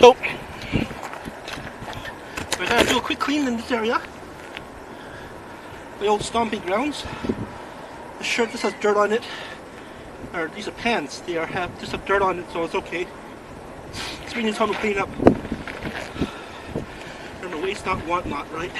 So, we're gonna do a quick clean in this area. The old stomping grounds. The shirt just has dirt on it. Or these are pants. They are have just have dirt on it, so it's okay. It's been a time to clean up. Remember, waste not, want not, right?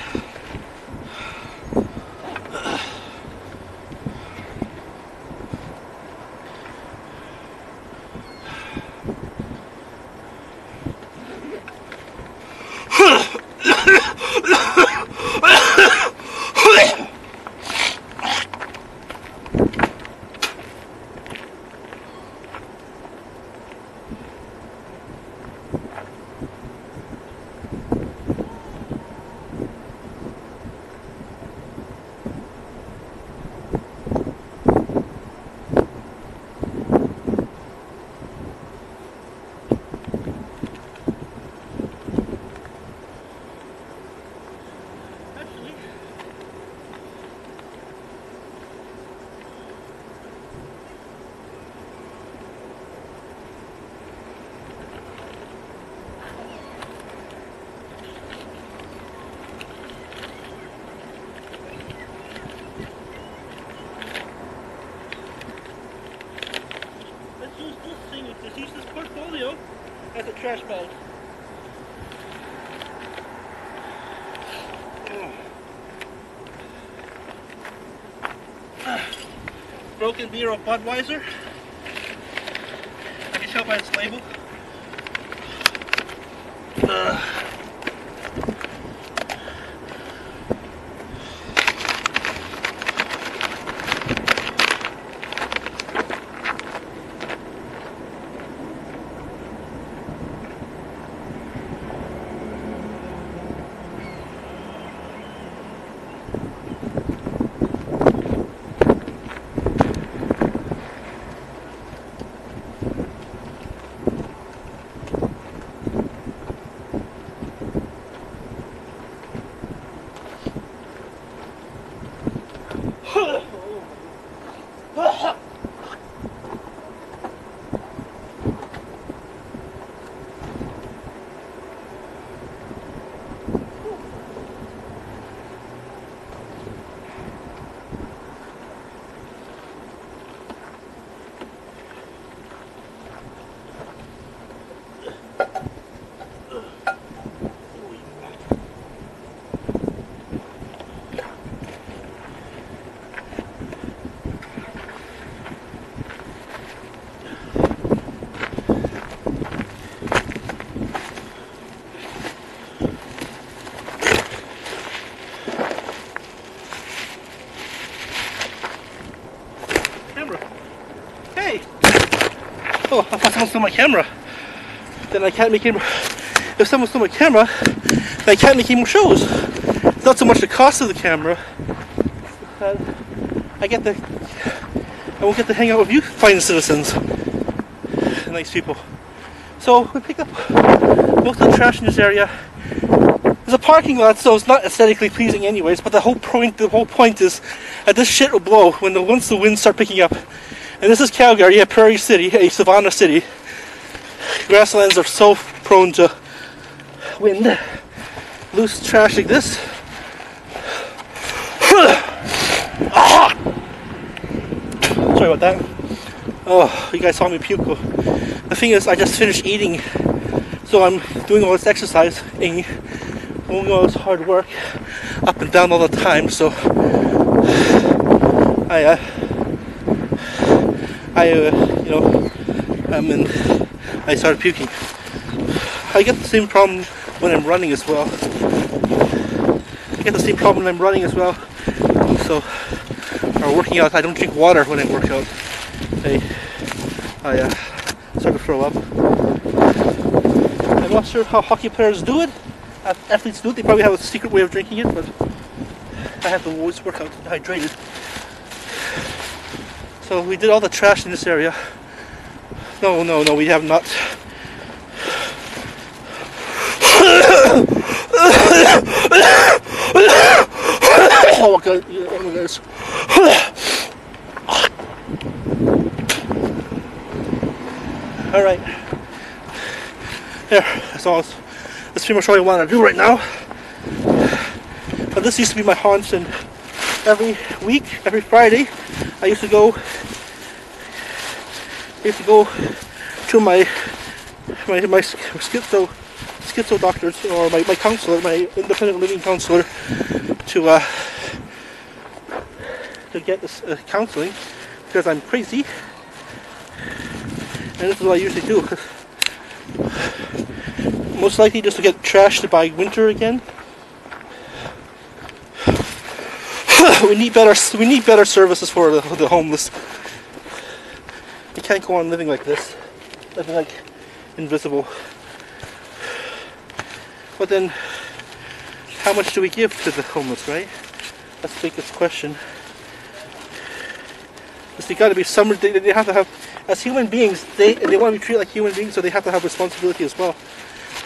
Actually, let's use this thing, let's use this portfolio as a trash bag. Oh. Broken beer of Budweiser. I can tell by its label. Uh, camera. Hey! Oh, I thought someone stole my camera. Then I can't make any more. If someone stole my camera, then I can't make any more shows. It's not so much the cost of the camera. I get the. I won't get to hang out with you fine citizens. Nice people. So we pick up most of the trash in this area. There's a parking lot, so it's not aesthetically pleasing, anyways. But the whole point, the whole point is that this shit will blow when the once the winds start picking up. And this is Calgary, a prairie city, a savanna city. Grasslands are so prone to wind. Loose trash like this. Sorry about that. Oh, you guys saw me puke. The thing is, I just finished eating, so I'm doing all this exercise and doing all this hard work up and down all the time. So I, uh, I, uh, you know, I'm in. I started puking. I get the same problem when I'm running as well. I get the same problem when I'm running as well. So, or working out, I don't drink water when I work out. I, I uh, start to throw up. I'm not sure how hockey players do it. Athletes do it. They probably have a secret way of drinking it, but I have to always work out hydrated. So we did all the trash in this area. No, no, no, we have not. oh my god, oh my goodness. Alright. Yeah, that's all. That's pretty much all I want to do right now. But this used to be my haunts, and every week, every Friday, I used to go. Used to go to my my my schizo schizo doctors or my, my counselor, my independent living counselor, to uh, to get this uh, counseling because I'm crazy, and this is what I usually do. Most likely just to get trashed by winter again. we need better. We need better services for the, the homeless. We can't go on living like this, living like invisible. But then, how much do we give to the homeless, right? That's the biggest question. They got to be some. They, they have to have, as human beings, they they want to be treated like human beings, so they have to have responsibility as well.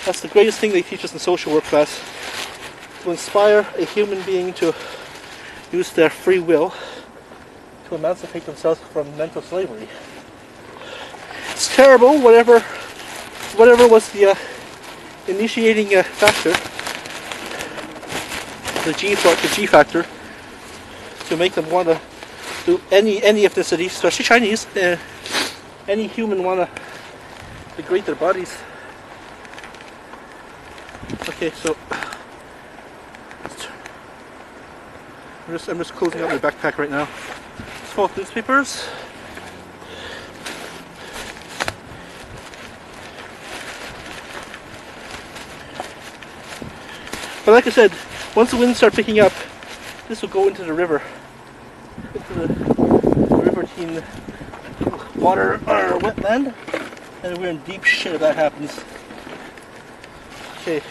That's the greatest thing they teach us in social work class. To inspire a human being to use their free will to emancipate themselves from mental slavery. It's terrible, whatever, whatever was the uh, initiating uh, factor, the G the G factor, to make them want to do any any ethnicity, especially Chinese, uh, any human want to degrade their bodies. Okay, so I'm just I'm just closing up my backpack right now. Small newspapers. But like I said, once the winds start picking up, this will go into the river. Into the river team water or wetland. And we're in deep shit if that happens. Okay.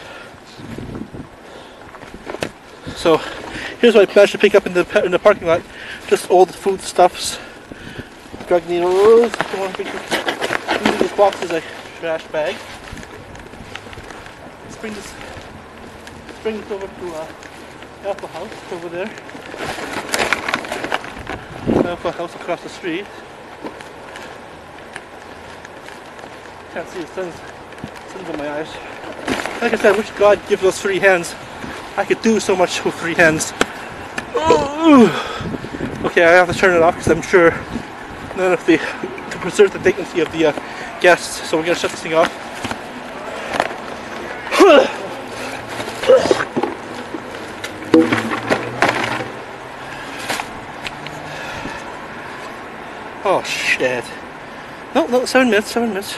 So here's what I managed to pick up in the in the parking lot. Just old food stuffs, drug needles. These boxes a trash bag. Let's bring this bring it over to uh, Alpha House over there. Alpha House across the street. Can't see the sun's, sun's in my eyes. Like I said, I wish God give us three hands. I could do so much with three hands. Okay, I have to turn it off because I'm sure none of the to preserve the dignity of the uh, guests. So we're gonna shut this thing off. Oh shit. No, no, seven minutes, seven minutes.